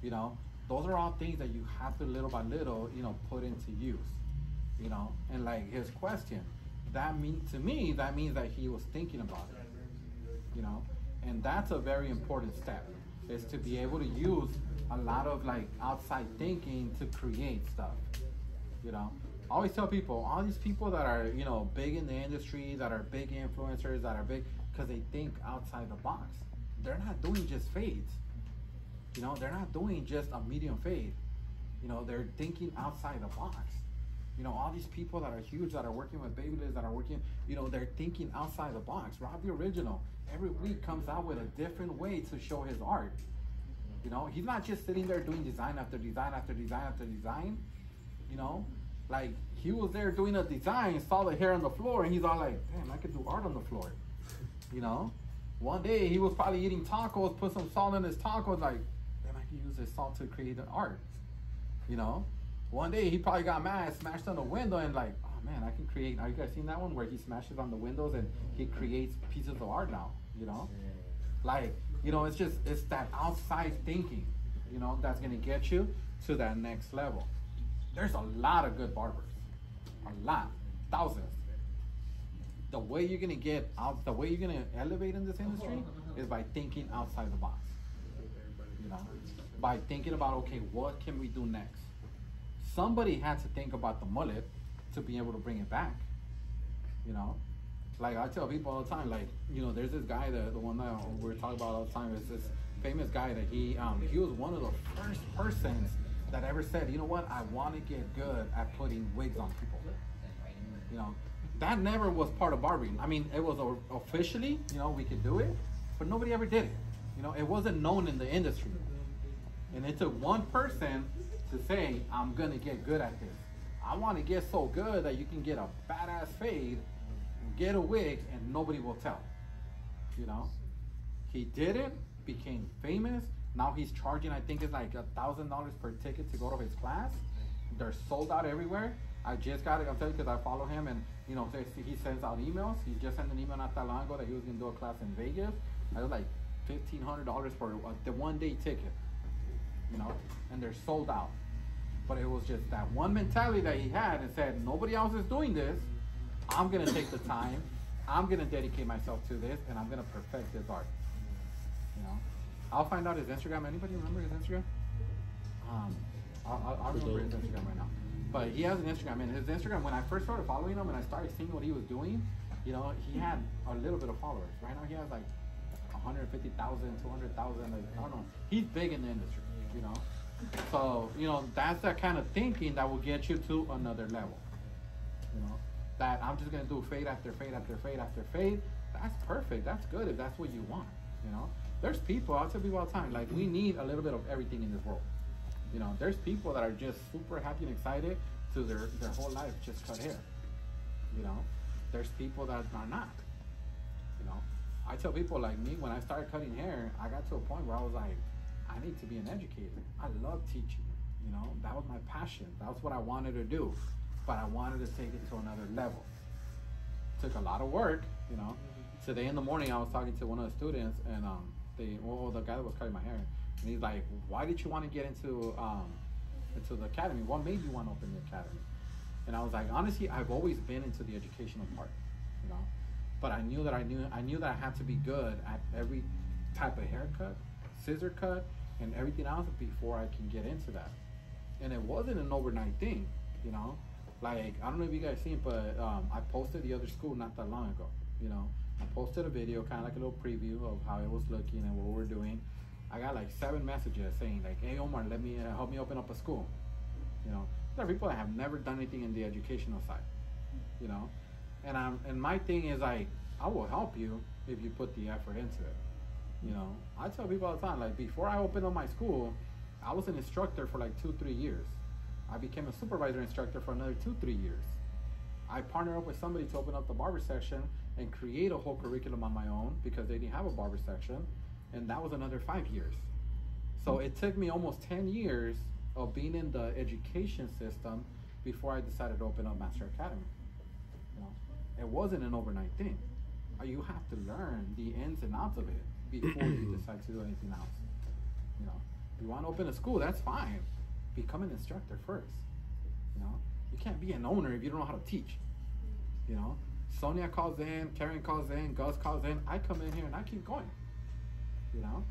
You know, those are all things that you have to little by little, you know, put into use. You know, and like his question, that mean to me, that means that he was thinking about it. You know, and that's a very important step is to be able to use a lot of like outside thinking to create stuff. You know, I always tell people, all these people that are, you know, big in the industry, that are big influencers, that are big, because they think outside the box. They're not doing just fades. You know, they're not doing just a medium fade. You know, they're thinking outside the box. You know, all these people that are huge, that are working with Babyliss, that are working, you know, they're thinking outside the box. Rob the Original, every week comes out with a different way to show his art. You know, he's not just sitting there doing design after design after design after design. You know, like he was there doing a design, saw the hair on the floor, and he's all like, "Damn, I could do art on the floor." You know, one day he was probably eating tacos, put some salt in his tacos, like, "Damn, I can use this salt to create an art." You know, one day he probably got mad, smashed on the window, and like, "Oh man, I can create." Are you guys seen that one where he smashes on the windows and he creates pieces of art now? You know, like you know, it's just it's that outside thinking, you know, that's gonna get you to that next level. There's a lot of good barbers, a lot, thousands. The way you're gonna get out, the way you're gonna elevate in this industry is by thinking outside the box. You know, by thinking about okay, what can we do next? Somebody had to think about the mullet to be able to bring it back. You know, like I tell people all the time, like you know, there's this guy, the the one that we're talking about all the time is this famous guy that he um he was one of the first persons that ever said, you know what, I want to get good at putting wigs on people. You know, that never was part of barbering. I mean, it was officially, you know, we could do it, but nobody ever did it. You know, it wasn't known in the industry. And it took one person to say, I'm gonna get good at this. I want to get so good that you can get a badass fade, get a wig, and nobody will tell. You know, he did it, became famous. Now he's charging, I think it's like a thousand dollars per ticket to go to his class. They're sold out everywhere. I just got it. I'm telling you because I follow him, and you know, he sends out emails. He just sent an email not that long ago that he was gonna do a class in Vegas. I was like fifteen hundred dollars for uh, the one day ticket. You know, and they're sold out. But it was just that one mentality that he had and said, nobody else is doing this. I'm gonna take the time. I'm gonna dedicate myself to this, and I'm gonna perfect this art. You know, I'll find out his Instagram. Anybody remember his Instagram? Um, I'll, I'll remember his Instagram right now. But he has an Instagram, and his Instagram. When I first started following him and I started seeing what he was doing, you know, he had a little bit of followers. Right now, he has like 150,000, 200,000. Like, I don't know. He's big in the industry, you know. So, you know, that's that kind of thinking that will get you to another level. You know, that I'm just gonna do fade after fade after fade after fade. That's perfect. That's good if that's what you want. You know, there's people. I'll tell people all the time. Like we need a little bit of everything in this world. You know, there's people that are just super happy and excited to their their whole life just cut hair. You know, there's people that are not. You know, I tell people like me when I started cutting hair, I got to a point where I was like, I need to be an educator. I love teaching. You know, that was my passion. That was what I wanted to do, but I wanted to take it to another level. Took a lot of work. You know, today in the morning I was talking to one of the students, and um, they well the guy that was cutting my hair, and he's like, Why did you want to get into um into the academy? What made you want to open the academy? And I was like, honestly, I've always been into the educational part, you know. But I knew that I knew I knew that I had to be good at every type of haircut, scissor cut, and everything else before I can get into that. And it wasn't an overnight thing, you know. Like I don't know if you guys seen, but um, I posted the other school not that long ago. You know, I posted a video, kind of like a little preview of how it was looking and what we're doing. I got like seven messages saying like, "Hey Omar, let me uh, help me open up a school." You know, there are people that have never done anything in the educational side. You know, and I'm and my thing is like, I will help you if you put the effort into it. You know, I tell people all the time like, before I opened up my school, I was an instructor for like two, three years. I became a supervisor instructor for another two, three years. I partnered up with somebody to open up the barber section and create a whole curriculum on my own because they didn't have a barber section, and that was another five years. So it took me almost 10 years of being in the education system before I decided to open up Master Academy. You know, it wasn't an overnight thing. Uh, You have to learn the ins and outs of it before you decide to do anything else. You know, you want to open a school, that's fine. Become an instructor first. You know, you can't be an owner if you don't know how to teach. You know, Sonia calls in, Karen calls in, Gus calls in. I come in here and I keep going. You know,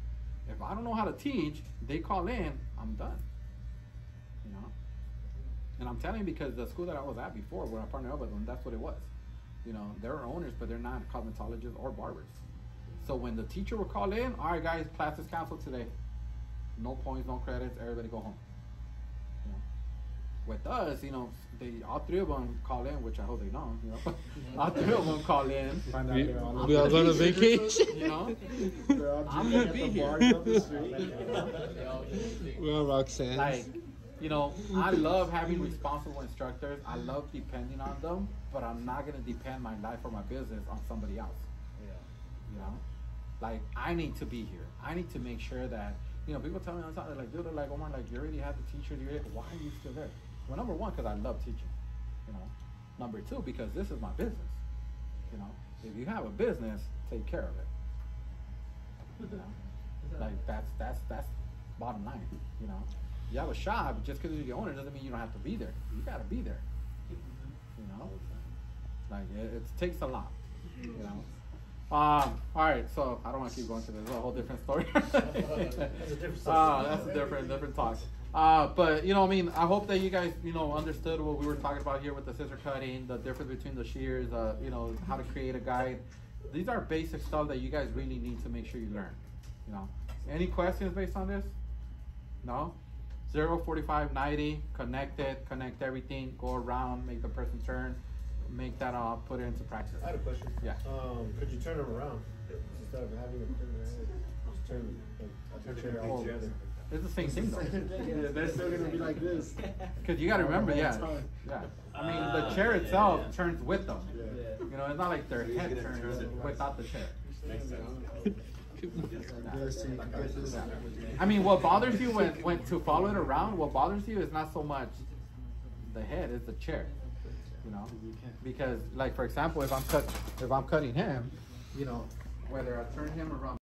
if I don't know how to teach, they call in, I'm done. You know, and I'm telling you because the school that I was at before, where I partnered up with them, that's what it was. You know, they're owners, but they're not cosmetologists or barbers. So when the teacher would call in, all right, guys, class is canceled today. No points, no credits. Everybody go home. You know, with us, you know, they all three of them call in, which I hope they don't. You know, all three of them call in. We, I'm we are the going on teacher, vacation. You know, They're all I'm gonna be here. bars up the street. we are Roxanne. like you know i love having responsible instructors i love depending on them but i'm not going to depend my life or my business on somebody else Yeah. you know like i need to be here i need to make sure that you know people tell me all the time they're like dude they're like omar like you already have the teacher you already, why are you still there well number one because i love teaching you know. Number two because this is my business you know. If you have a business take care of it. You know? Like that's that's that's bottom line you know. You have a shop just because you're the owner doesn't mean you don't have to be there. You got to be there you know. Like it, it takes a lot you know. Um all right so i don't want to keep going to this. It's a whole different story. That's a different uh, that's a different different talk uh, but you know, I mean, I hope that you guys, you know, understood what we were talking about here with the scissor cutting, the difference between the shears, uh, you know, how to create a guide. These are basic stuff that you guys really need to make sure you learn. You know, any questions based on this? No. Zero, 45, 90, connect it, connect everything, go around, make the person turn, make that uh, put it into practice. I had a question. Yeah. Um, could you turn them around instead of having them turn their head? Just turn, like, turn the chair all together. It's the same thing though. yeah, they're still gonna be like this. Because you got to remember, yeah, yeah. I mean, the Ah, chair itself yeah. turns with them. Yeah. You know, it's not like their head turns without the chair. Yes, you get this. Yeah. I mean, what bothers you when, when to follow it around, what bothers you is not so much the head, it's the chair. You know, because like for example, if I'm cut, if I'm cutting him, you know, whether I turn him around.